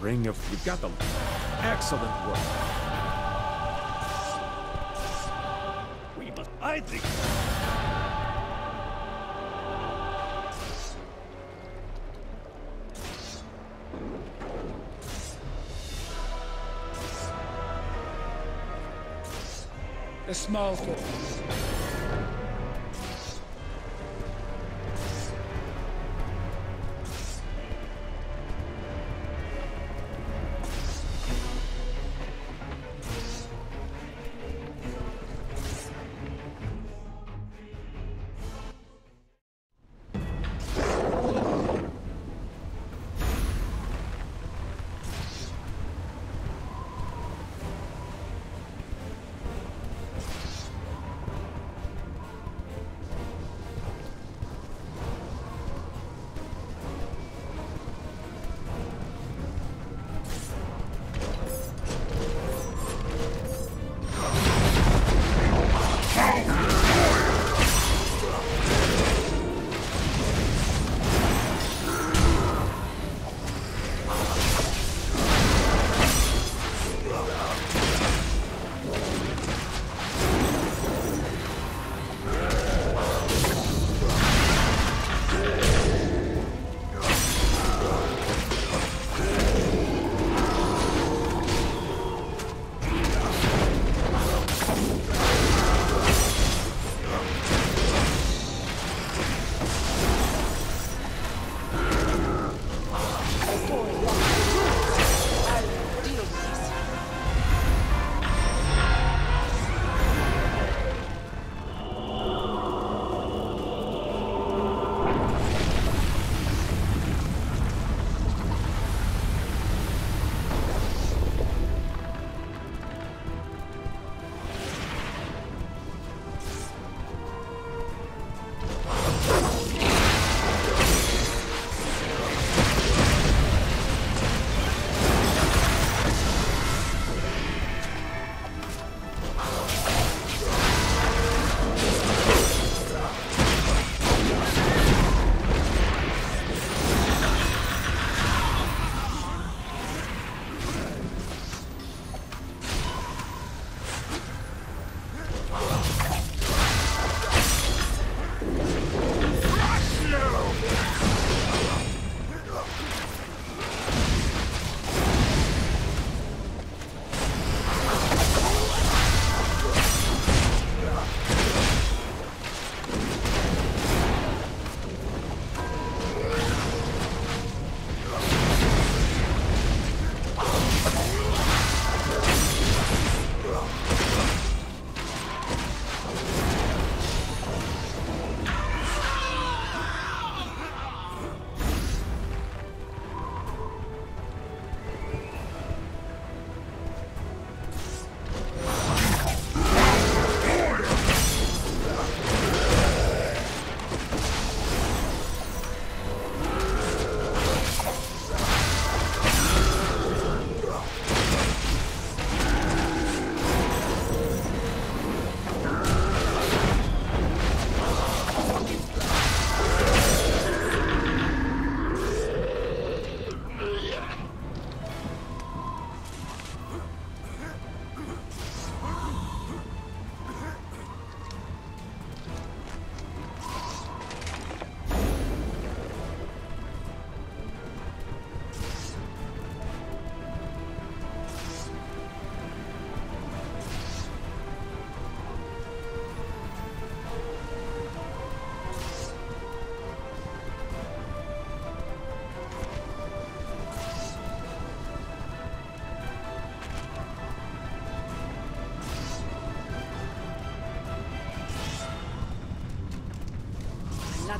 Ring of... You've got the... Excellent work. We must... I think... A small force.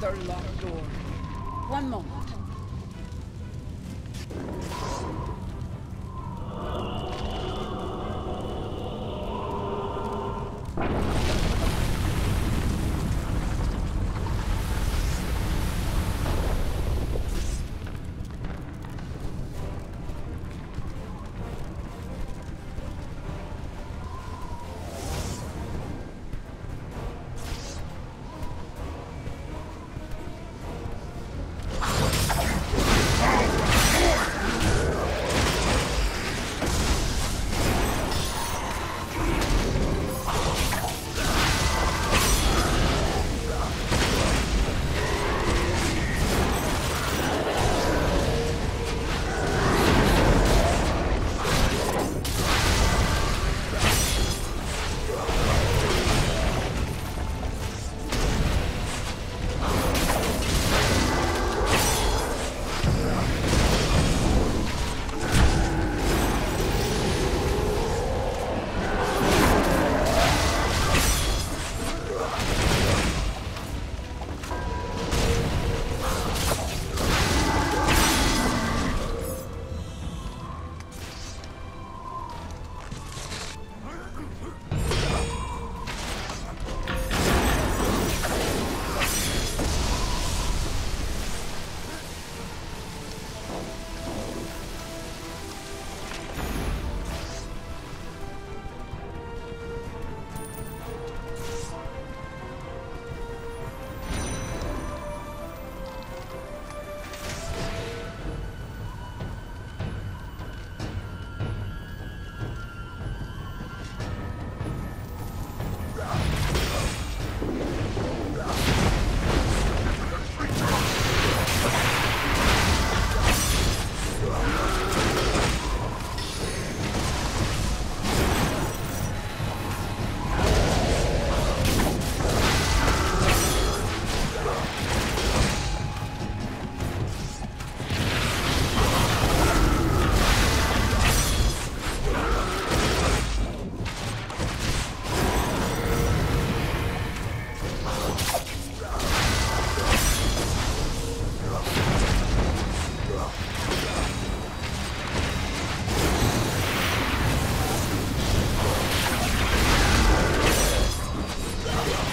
Another door. One moment.